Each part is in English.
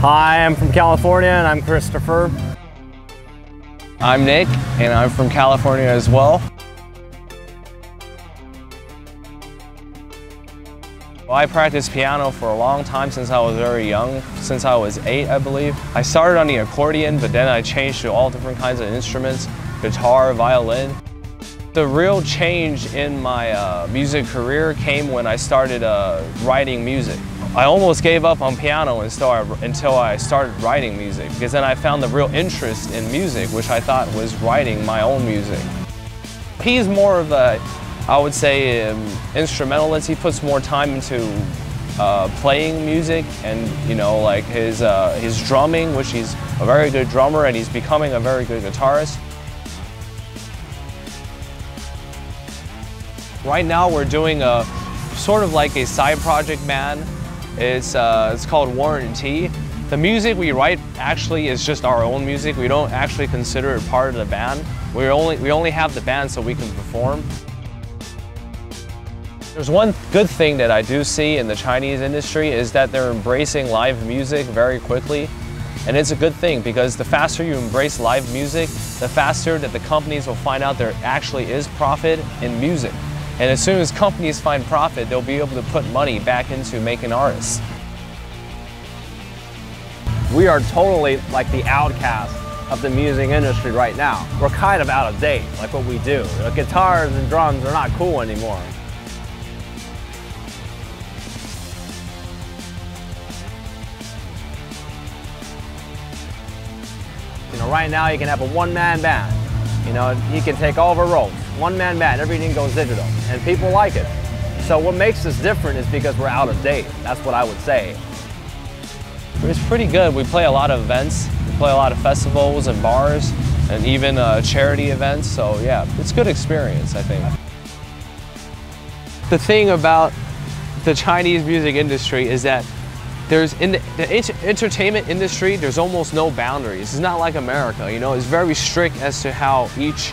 Hi, I'm from California and I'm Kristofer. I'm Nick and I'm from California as well. Well, I practiced piano for a long time since I was very young, since I was eight, I believe. I started on the accordion, but then I changed to all different kinds of instruments, guitar, violin. The real change in my uh, music career came when I started uh, writing music. I almost gave up on piano and I, until I started writing music because then I found the real interest in music, which I thought was writing my own music. He's more of a, I would say, um, instrumentalist. He puts more time into uh, playing music and, you know, like his, uh, his drumming, which he's a very good drummer and he's becoming a very good guitarist. Right now we're doing a sort of like a side project band it's, uh, it's called Warranty. The music we write actually is just our own music. We don't actually consider it part of the band. We only, we only have the band so we can perform. There's one good thing that I do see in the Chinese industry is that they're embracing live music very quickly. And it's a good thing because the faster you embrace live music, the faster that the companies will find out there actually is profit in music. And as soon as companies find profit, they'll be able to put money back into making artists. We are totally like the outcast of the music industry right now. We're kind of out of date, like what we do. The guitars and drums are not cool anymore. You know, right now you can have a one-man band. You know, you can take all of our roles one-man band, everything goes digital, and people like it. So what makes us different is because we're out of date. That's what I would say. It's pretty good. We play a lot of events. We play a lot of festivals and bars and even uh, charity events. So yeah, it's a good experience, I think. The thing about the Chinese music industry is that there's in the, the entertainment industry, there's almost no boundaries. It's not like America, you know, it's very strict as to how each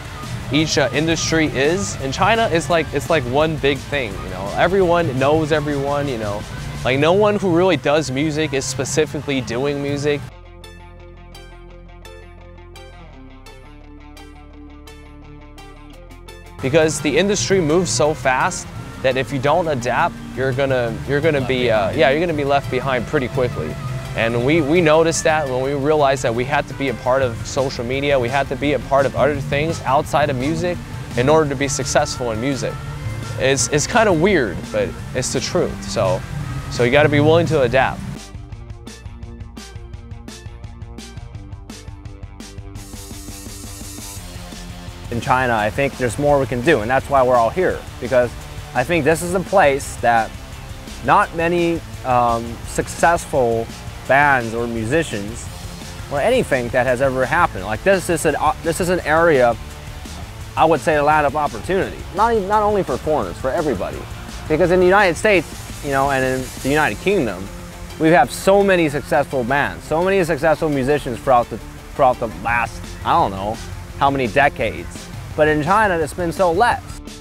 each uh, industry is. In China, it's like it's like one big thing. You know, everyone knows everyone. You know, like no one who really does music is specifically doing music. Because the industry moves so fast that if you don't adapt, you're gonna you're gonna be uh, yeah you're gonna be left behind pretty quickly. And we, we noticed that when we realized that we had to be a part of social media, we had to be a part of other things outside of music in order to be successful in music. It's, it's kind of weird, but it's the truth. So, so you got to be willing to adapt. In China, I think there's more we can do, and that's why we're all here, because I think this is a place that not many um, successful bands or musicians or anything that has ever happened. Like this is an, this is an area, I would say a land of opportunity. Not, not only for foreigners, for everybody. Because in the United States, you know, and in the United Kingdom, we have so many successful bands, so many successful musicians throughout the, throughout the last, I don't know, how many decades. But in China, it's been so less.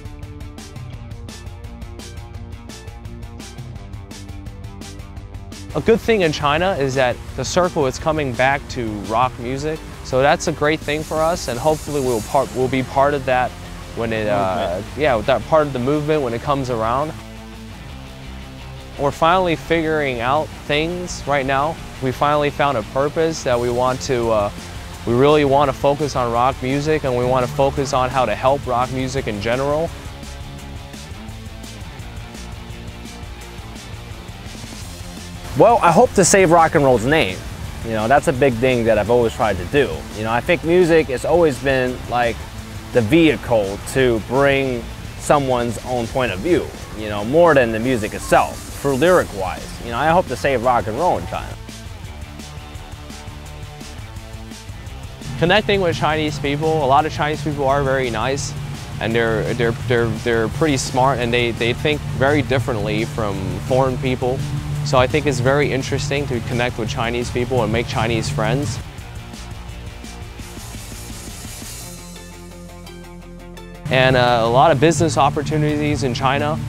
A good thing in China is that the circle is coming back to rock music. So that's a great thing for us and hopefully we'll, part, we'll be part of that when it, uh, yeah, that part of the movement when it comes around. We're finally figuring out things right now. We finally found a purpose that we want to, uh, we really want to focus on rock music and we want to focus on how to help rock music in general. Well, I hope to save rock and roll's name. You know, that's a big thing that I've always tried to do. You know, I think music has always been like the vehicle to bring someone's own point of view, you know, more than the music itself, for lyric-wise. You know, I hope to save rock and roll in China. Connecting with Chinese people, a lot of Chinese people are very nice and they're, they're, they're, they're pretty smart and they, they think very differently from foreign people. So I think it's very interesting to connect with Chinese people and make Chinese friends. And uh, a lot of business opportunities in China.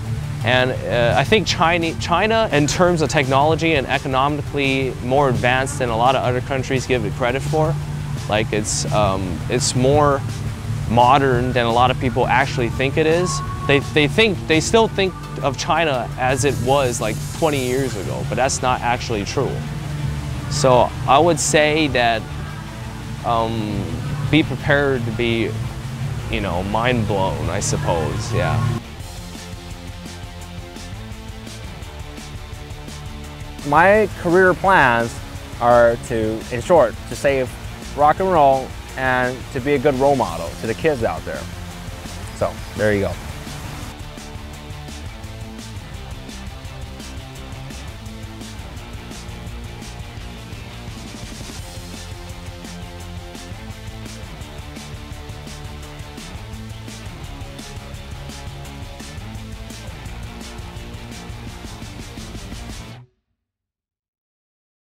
And uh, I think China, China, in terms of technology and economically more advanced than a lot of other countries give it credit for. Like it's, um, it's more modern than a lot of people actually think it is. They, they think, they still think of China as it was like 20 years ago, but that's not actually true. So I would say that um, be prepared to be, you know, mind blown, I suppose, yeah. My career plans are to, in short, to save rock and roll and to be a good role model to the kids out there. So there you go.